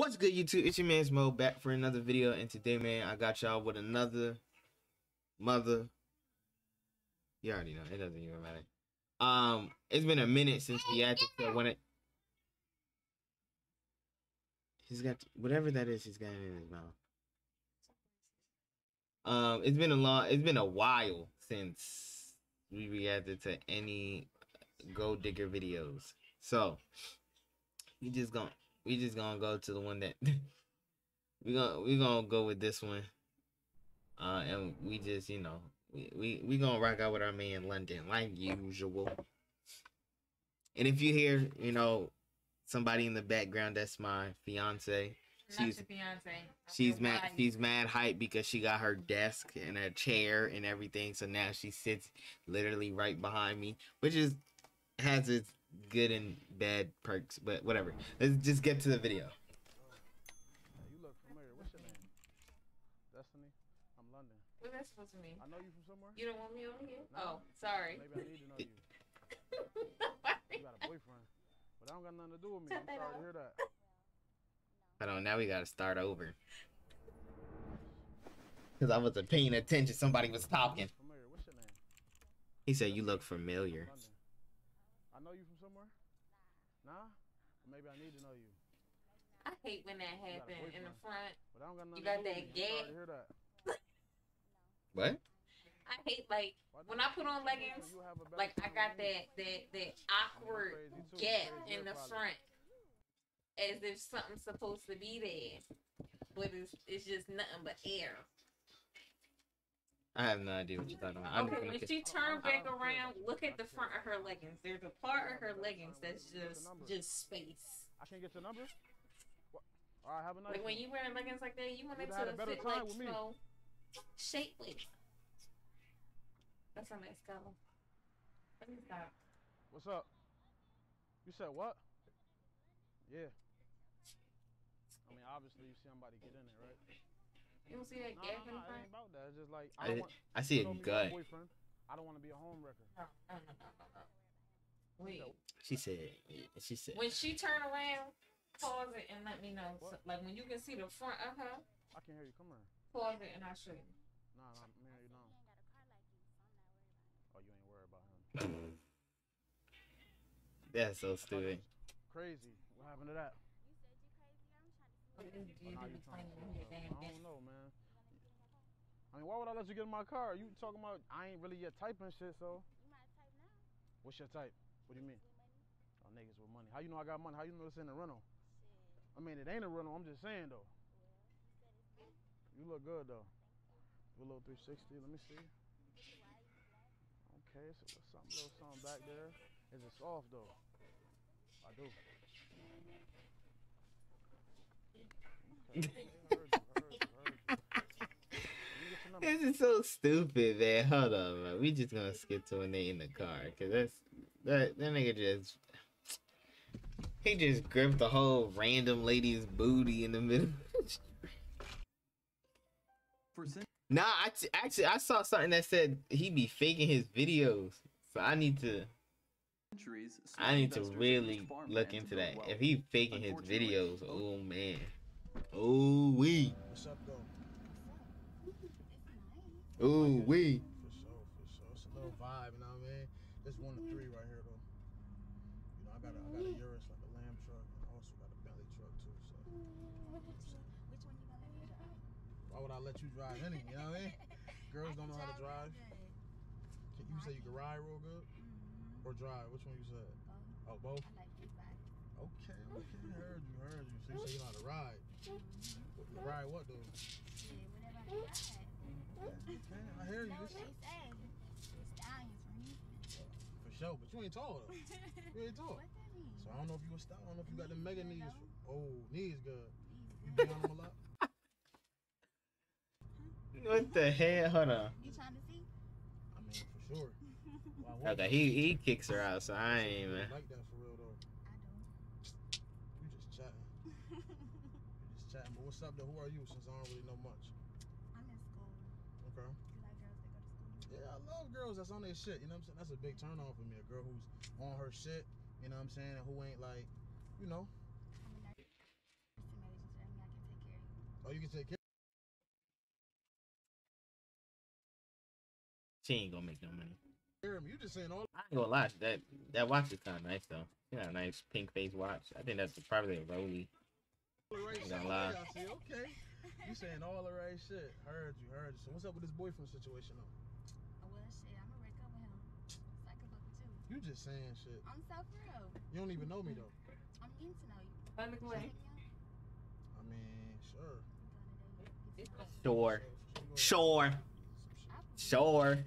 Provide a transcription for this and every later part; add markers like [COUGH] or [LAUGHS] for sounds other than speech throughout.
What's good, YouTube? It's your man Mo back for another video, and today, man, I got y'all with another mother. You already know it doesn't even matter. Um, it's been a minute since we had to when it. He's got whatever that is. He's got it in his mouth. Um, it's been a long. It's been a while since we reacted to any gold digger videos. So we just gonna we just gonna go to the one that [LAUGHS] we gonna we gonna go with this one. Uh, and we just you know we we we gonna rock out with our man London like usual. And if you hear you know somebody in the background, that's my fiance. She's fiance. I she's mad she's mad hype because she got her desk and a chair and everything. So now she sits literally right behind me, which is has its good and bad perks, but whatever. Let's just get to the video. Hey, you look familiar. What's your name? Destiny? I'm London. What's that supposed to mean? I know you from somewhere. You don't want me over here? No. Oh, sorry. Maybe I need to know you. [LAUGHS] You got a boyfriend. But that don't got nothing to do with me. I'm Shut sorry to hear that. Hold on, now we gotta start over. Cause I wasn't paying attention. Somebody was talking. Familiar. What's your name? He said you look familiar. London. I know you from somewhere. Nah. Or maybe I need to know you. I hate when that happens in the front. But that don't got nothing got that with me. I'm gap? hear that. What? I hate like when I put on leggings. have a better Like I got that that that awkward gap in the front, as if something's supposed to be there, but it's it's just nothing but air. I have no idea what you're talking about. I'm just Okay, when she turned back around, look at the front of her leggings. There's a part of her leggings that's just just space. I can't get your number. All right, have a nice. Like when one. you wearing leggings like that, you want it to a fit like with you me. know, shapely. That's a nice color. Let me stop. What's up? You said what? Yeah. I mean, obviously you see somebody get in there, right? You don't see that No, gap no, in the front? about that. It's just like I, I want. I see a know gut. I don't want to be a home wrecker. No, no, no, no, no, no. Wait. She said. She said. When she turn around, pause it and let me know. So, like when you can see the front of her, I can hear you. Come here. pause it and I'll show you. Nah, nah, I'm hearing you now. Oh, you ain't worried about him. [LAUGHS] That's so stupid. Crazy. What happened to that? What did you do Now you trying to your damn. I game? don't know, man. I mean, why would I let you get in my car? You talking about I ain't really your type and shit, so. You might type now. What's your type? What do you mean? Oh, niggas with money. How you know I got money? How you know it's in the rental? I mean, it ain't a rental. I'm just saying though. You look good though. Do a little 360. Let me see. Okay, so there's something, little something back there. Is it soft though? I do. Okay. I heard you, I heard you, I heard you. Let me get your number. [LAUGHS] This is so stupid, man. Hold on, man. We just gonna skip to when they in the car, cause that's that that nigga just he just gripped the whole random lady's booty in the middle. [LAUGHS] Nah, I t- actually I saw something that said he be faking his videos, so I need to I need to really look into that. If he faking his videos, oh man, oh we, What's up though? oh we. For sure, for sure. It's a little vibe, you know what I mean? This one to three right here though. You know, I got a, I got a Urus like a lamb truck, and I also got a Bentley truck too. So why would I let you drive any? You know what I mean? Girls don't know how to drive. Can, you say you can ride real good or drive? Which one you said? Oh, both. Okay, okay, heard you, heard you. So you say you know how to ride? What- Ride what though? Mm-hmm. Okay, I hear you. This for sure, but you ain't tall though. [LAUGHS] You ain't tall. So I don't know if you a stout. I don't know if you got the mega knees. Oh, knees good. You be on them a lot. What the hell? Hold on. You trying to see? I mean, for sure. [LAUGHS] Why Okay, he he kicks her out, so I ain't You man. like that for just chatting. But what's up though? Who are you? Since I don't really know much. I'm in school. Okay. You like girls that go to school? Yeah, I love girls that's on their shit. You know what I'm saying? That's a big turn on for me. A girl who's on her shit. You know what I'm saying? And who ain't like, you know. I'm a nurse in relationship. Oh, you can take care. She ain't gonna make no money. You just saying all I ain't gonna lie, that that watch is kind of nice though. You got a nice pink face watch. I think that's probably a Rolly. The right shit. lie. Okay, I see. Okay. You saying all the right shit. Heard you, heard you. So what's up with this boyfriend situation though? Well, shit, I'm gonna break up with him. So I can fuck with you. You just saying shit. I'm so for real. You don't even know me though. I'm getting to know you. On the Wanna way. take? I mean, sure. We go on a date. Sure, sure, some shit. Applebee's. sure.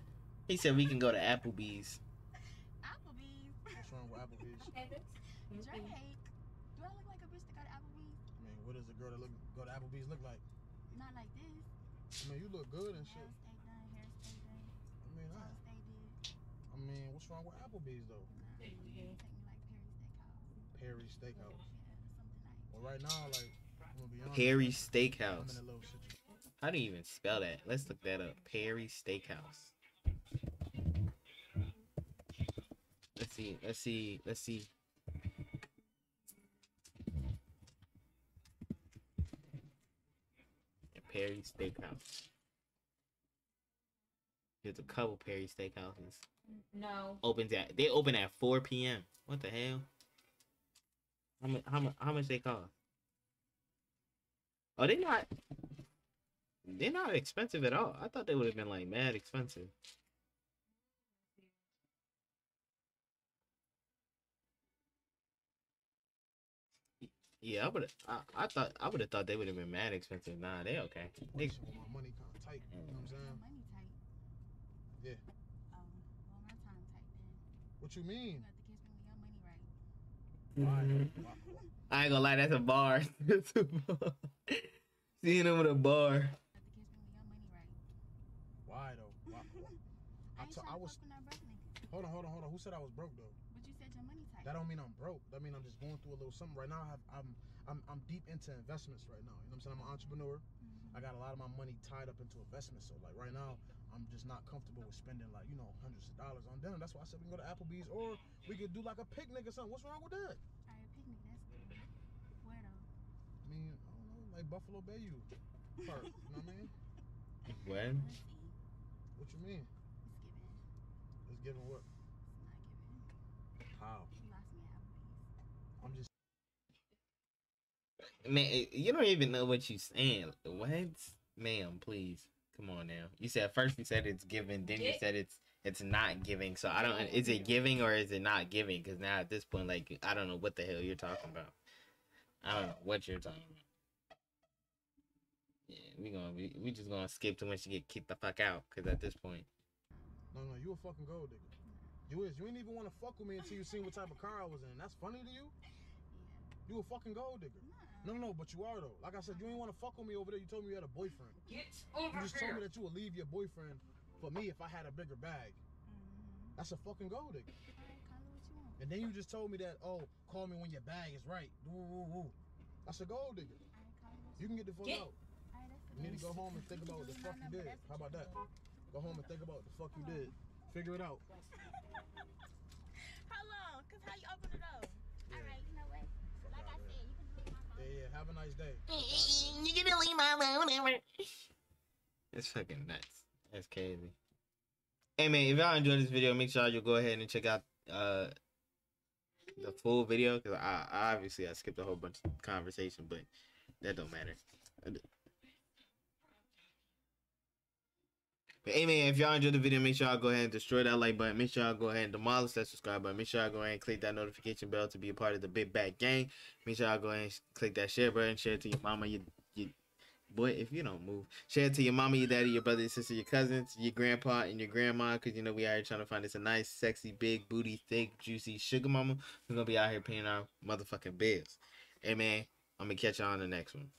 He said we can go to Applebee's. [LAUGHS] Applebee's. What's wrong with Applebee's? [LAUGHS] Drake. Do I look like a bitch that got Applebee's? I mean, what does a girl that look go to Applebee's look like? Not like this. I mean, you look good and shit. Nails stay done, hair stay done, I mean, I, stay did. I mean, what's wrong with Applebee's though? Nah, take me like Perry Steakhouse. Perry Steakhouse. Yeah, something nice. Well, right now, like, I'm gonna be honest. Perry Steakhouse. in a little situation. How do you even spell that? Let's look that up. Perry Steakhouse. Let's see. Let's see. Let's see. Perry Steakhouse. There's a couple Perry Steakhouses. No. Opens at they open at 4 p.m. What the hell? How much? How much? How much they cost? Oh, they not. They're not expensive at all. I thought they would have been like mad expensive. Yeah, I would. I, I thought I would have thought they would have been mad expensive. Nah, they okay. They, Situation my money kind of tight. You know what I'm saying? money tight. Yeah. Um, well, my time tight then. What you You mean? have to catch me when your money right. Why? Why? I ain't gonna lie, that's a bar. [LAUGHS] That's a bar. Seeing him with a bar. You have to catch me when your money right. Why though? Why? [LAUGHS] I I ain't t- I tryna was- fuck with no broke niggas. Hold on, hold on, hold on. Who said I was broke though? But you said your money tight. That don't mean I'm broke. That mean I'm just going through a little something right now. I have, I'm I'm I'm deep into investments right now. You know what I'm saying? I'm an entrepreneur. Mhm. I got a lot of my money tied up into investments. So like right now, I'm just not comfortable with spending like you know hundreds of dollars on dinner. That's why I said we can go to Applebee's or we could do like a picnic or something. What's wrong with that? Alright, picnic. That's good. Where though? I mean, I don't know, like Buffalo Bayou Park. you know what I mean? [LAUGHS] When? Let's see. What you mean? It's given. It's giving what? It's not given. How? You lost me at I'm just Man, eh, you don't even know what you're saying. What? Ma'am, please. Come on now. You said first you said it's giving, then you said it's it's not giving. So I don't is it giving or is it not giving? Because now at this point, like I don't know what the hell you're talking about. I don't know what you're talking about. Yeah, we gonna we, we just gonna skip to when she get kicked the fuck out. Cause at this point, no, no. You a fucking gold digger. You is. You ain't even want to fuck with me until you seen what type of car I was in. That's funny to you. Yeah. You a fucking gold digger. Nah. No, no, no, but you are though. Like I said, you ain't want to fuck with me over there. You told me you had a boyfriend. Get over here. You over just told me that you would leave your boyfriend for me if I had a bigger bag. Mhm. That's a fucking gold digger. Alright, call it what you want. And then you just told me that, oh, call me when your bag is right. Woo, woo, woo. That's a gold digger. Alright, call it what You can get the fuck Get- out. Alright, that's You need to go home and think about what the fuck you did. How about that? Go home and think about what the fuck you did. Figure it out. [LAUGHS] How long? Cause how you open the door? Yeah. Alright, you know what? Like I said, you can do it my phone. Yeah, yeah. Have a nice day. [LAUGHS] you gonna leave my whatever. It's fucking nuts. That's crazy. Hey man, if y'all enjoyed this video, make sure you go ahead and check out uh the full video because I, I obviously I skipped a whole bunch of conversation, but that don't matter. But hey man, if y'all enjoyed the video, make sure y'all go ahead and destroy that like button. Make sure y'all go ahead and demolish that subscribe button. Make sure y'all go ahead and click that notification bell to be a part of the Big Bad Gang. Make sure y'all go ahead and click that share button, share it to your mama, your, your boy. If you don't move, share it to your mama, your daddy, your brother, your sister, your cousins, your grandpa, and your grandma. Cause you know we out here trying to find this a nice, sexy, big booty, thick, juicy sugar mama. We're gonna be out here paying our motherfucking bills. Hey man, I'm gonna catch y'all on the next one.